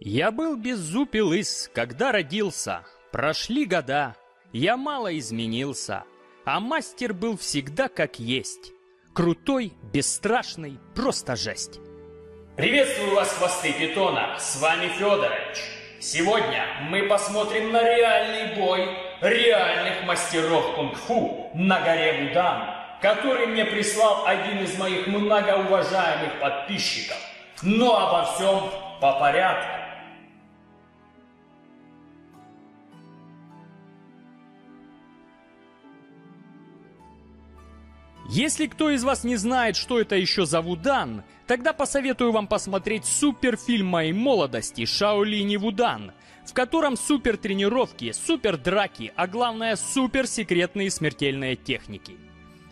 Я был без зуб и лыс, когда родился. Прошли года, я мало изменился. А мастер был всегда как есть. Крутой, бесстрашный, просто жесть. Приветствую вас, хвосты питона! С вами Федорович. Сегодня мы посмотрим на реальный бой реальных мастеров кунг-фу на горе Будан, который мне прислал один из моих многоуважаемых подписчиков. Но обо всем по порядку. Если кто из вас не знает, что это еще за Вудан, тогда посоветую вам посмотреть суперфильм моей молодости «Шаолини Вудан», в котором супер тренировки, супер драки, а главное супер секретные смертельные техники.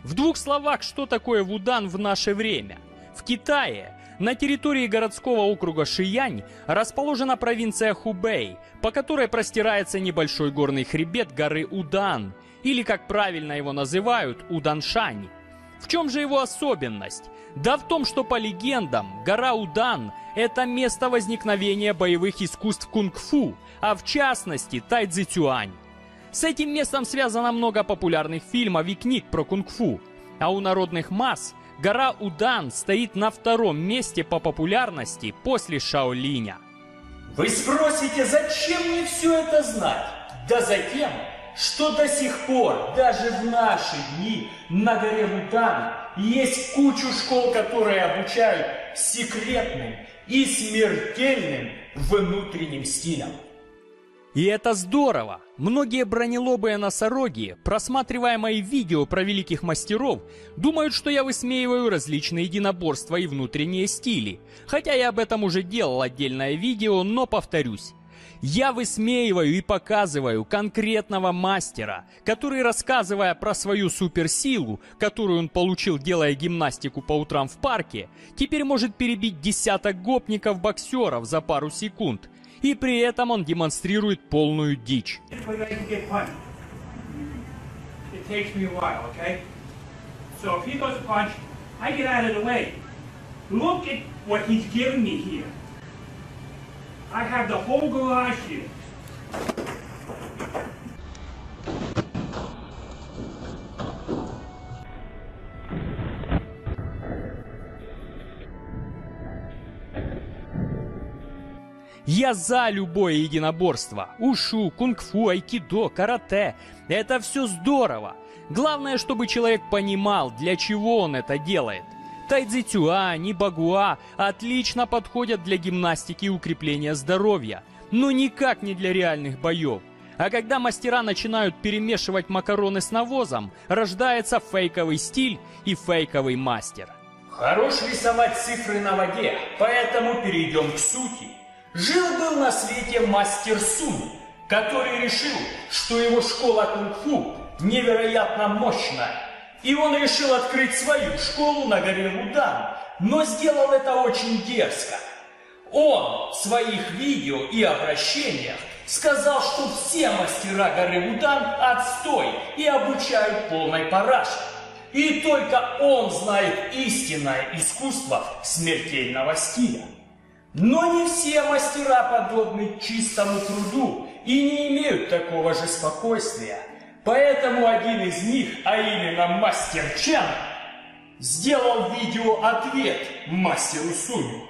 В двух словах, что такое Вудан в наше время? В Китае на территории городского округа Шиянь расположена провинция Хубэй, по которой простирается небольшой горный хребет горы Удан, или, как правильно его называют, Уданшань. В чем же его особенность? Да в том, что по легендам, гора Удан – это место возникновения боевых искусств кунг-фу, а в частности тайцзи-тюань. С этим местом связано много популярных фильмов и книг про кунг-фу, а у народных масс гора Удан стоит на втором месте по популярности после Шаолиня. Вы спросите, зачем мне все это знать? Да затем, что до сих пор, даже в наши дни, на горе Вутан есть кучу школ, которые обучают секретным и смертельным внутренним стилям. И это здорово! Многие бронелобые носороги, просматривая мои видео про великих мастеров, думают, что я высмеиваю различные единоборства и внутренние стили. Хотя я об этом уже делал отдельное видео, но повторюсь. Я высмеиваю и показываю конкретного мастера, который, рассказывая про свою суперсилу, которую он получил, делая гимнастику по утрам в парке, теперь может перебить десяток гопников-боксеров за пару секунд. И при этом он демонстрирует полную дичь. Look at what he's giving me here. I have the whole garage here. Я за любое единоборство. Ушу, кунг-фу, айкидо, карате. Это все здорово. Главное, чтобы человек понимал, для чего он это делает. Тайцзи Тюань и Багуа отлично подходят для гимнастики и укрепления здоровья, но никак не для реальных боев. А когда мастера начинают перемешивать макароны с навозом, рождается фейковый стиль и фейковый мастер. Хорош рисовать цифры на воде, поэтому перейдем к сути. Жил-был на свете мастер Сунь, который решил, что его школа кунг-фу невероятно мощная и он решил открыть свою школу на горе Рудан, но сделал это очень дерзко. Он в своих видео и обращениях сказал, что все мастера горы Рудан отстой и обучают полной параше. И только он знает истинное искусство смертельного стиля. Но не все мастера подобны чистому труду и не имеют такого же спокойствия – Поэтому один из них, а именно мастер Чен, сделал видео-ответ мастеру Суню.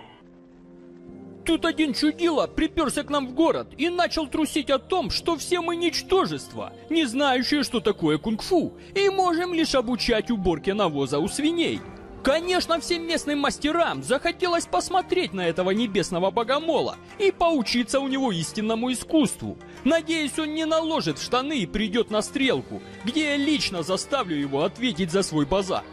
Тут один чудило приперся к нам в город и начал трусить о том, что все мы ничтожества, не знающие, что такое кунг-фу, и можем лишь обучать уборке навоза у свиней. Конечно, всем местным мастерам захотелось посмотреть на этого небесного богомола и поучиться у него истинному искусству. Надеюсь, он не наложит штаны и придет на стрелку, где я лично заставлю его ответить за свой базар.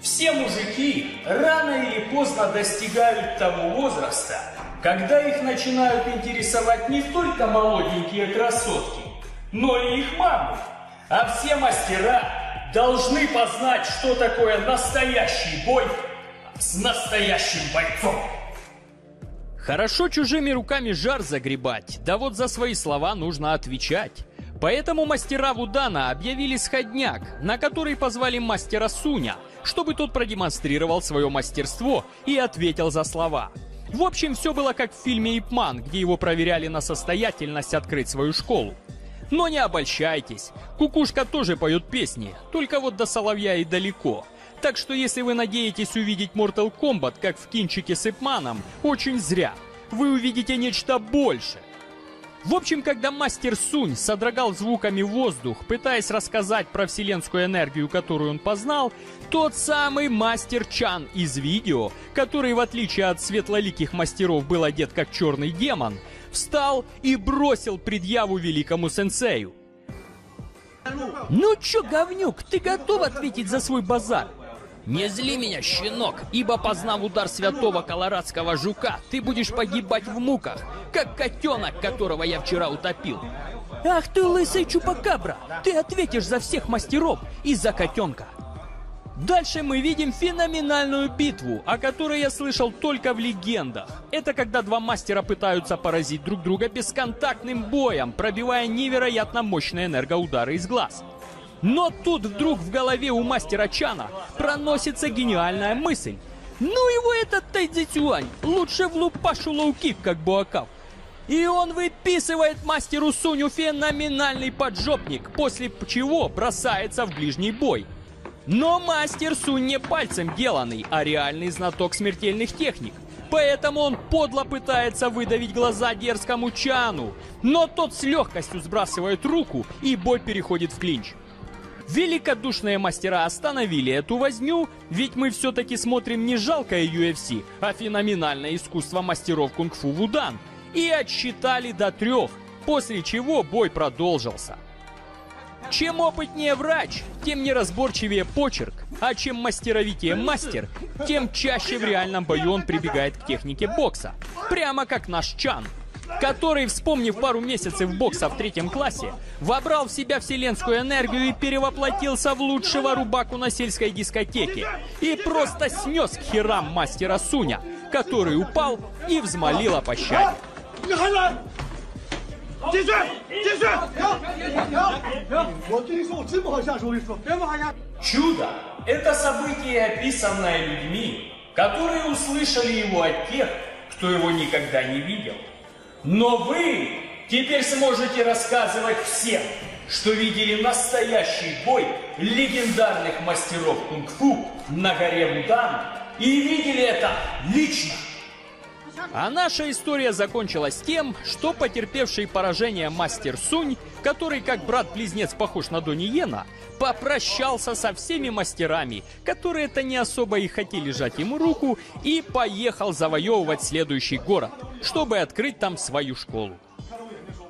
Все мужики рано или поздно достигают того возраста, когда их начинают интересовать не только молоденькие красотки, но и их мамы. А все мастера должны познать, что такое настоящий бой с настоящим бойцом. Хорошо чужими руками жар загребать, да вот за свои слова нужно отвечать. Поэтому мастера Вудана объявили сходняк, на который позвали мастера Суня, чтобы тот продемонстрировал свое мастерство и ответил за слова. В общем, все было как в фильме «Ипман», где его проверяли на состоятельность открыть свою школу. Но не обольщайтесь, Кукушка тоже поет песни, только вот до Соловья и далеко. Так что если вы надеетесь увидеть Mortal Kombat, как в кинчике с Ипманом, очень зря. Вы увидите нечто большее. В общем, когда мастер Сунь содрогал звуками воздух, пытаясь рассказать про вселенскую энергию, которую он познал, тот самый мастер Чан из видео, который в отличие от светлоликих мастеров был одет как черный демон, встал и бросил предъяву великому сенсею. Ну чё, говнюк, ты готов ответить за свой базар? Не зли меня, щенок, ибо познав удар святого колорадского жука, ты будешь погибать в муках, как котенок, которого я вчера утопил. Ах ты лысый чупакабра, ты ответишь за всех мастеров и за котенка. Дальше мы видим феноменальную битву, о которой я слышал только в легендах. Это когда два мастера пытаются поразить друг друга бесконтактным боем, пробивая невероятно мощные энергоудары из глаз. Но тут вдруг в голове у мастера Чана проносится гениальная мысль. Ну его этот тайцзицюань, лучше влупашу лоу-кик, как Буакав. И он выписывает мастеру Суню феноменальный поджопник, после чего бросается в ближний бой. Но мастер Сунь не пальцем деланный, а реальный знаток смертельных техник. Поэтому он подло пытается выдавить глаза дерзкому Чану. Но тот с легкостью сбрасывает руку, и бой переходит в клинч. Великодушные мастера остановили эту возню, ведь мы все-таки смотрим не жалкое UFC, а феноменальное искусство мастеров кунг-фу Вудан. И отсчитали до трех, после чего бой продолжился. Чем опытнее врач, тем неразборчивее почерк, а чем мастеровитее мастер, тем чаще в реальном бою он прибегает к технике бокса. Прямо как наш Чан который, вспомнив пару месяцев бокса в третьем классе, вобрал в себя вселенскую энергию и перевоплотился в лучшего рубаку на сельской дискотеке. И просто снес к херам мастера Суня, который упал и взмолил о пощаде. Чудо – это событие, описанное людьми, которые услышали его от тех, кто его никогда не видел. Но вы теперь сможете рассказывать всем, что видели настоящий бой легендарных мастеров кунг-фу на горе Вудан и видели это лично. А наша история закончилась тем, что потерпевший поражение мастер Сунь, который как брат-близнец похож на Дони Йена, попрощался со всеми мастерами, которые-то не особо и хотели жать ему руку, и поехал завоевывать следующий город, чтобы открыть там свою школу.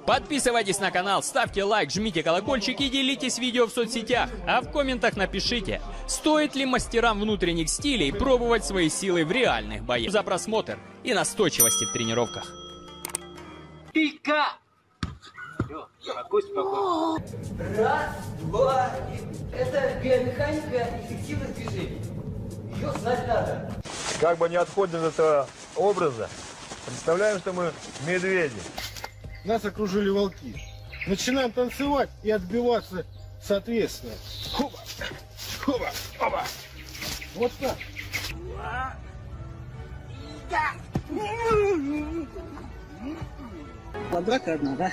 Подписывайтесь на канал, ставьте лайк, жмите колокольчик и делитесь видео в соцсетях. А в комментах напишите, стоит ли мастерам внутренних стилей пробовать свои силы в реальных боях. За просмотр и настойчивости в тренировках. Пика! Все. Раз, два, и это биомеханика эффективных движений. Ее знать надо. Как бы не отходим от этого образа, представляем, что мы медведи. Нас окружили волки. Начинаем танцевать и отбиваться соответственно. Хоба, хоба, хоба. Вот так. Драка одна, да?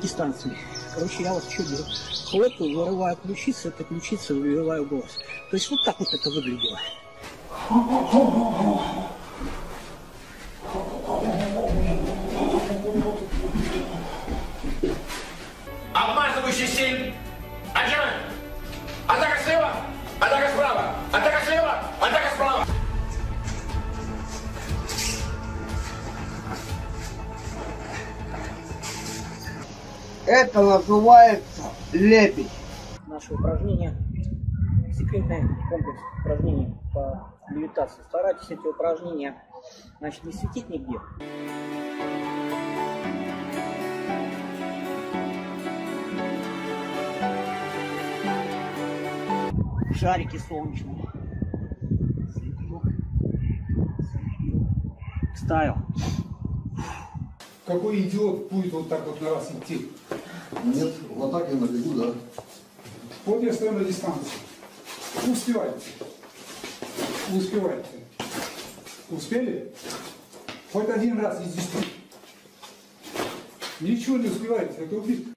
Дистанции. Короче, я вот что делаю? Хлопаю, вырываю ключицы, это ключицы вырываю голос. То есть вот так вот это выглядело. Это называется лепить. Наше упражнение, секретный комплекс упражнений по левитации. Старайтесь эти упражнения, значит, не светить нигде. Шарики солнечные. Слепил. Какой идиот будет вот так вот на раз идти? Нет, в атаке на бегу, да. Вот я стою на дистанции. Вы успеваете. Успели? Хоть один раз издести. Ничего не успеваете, это убит.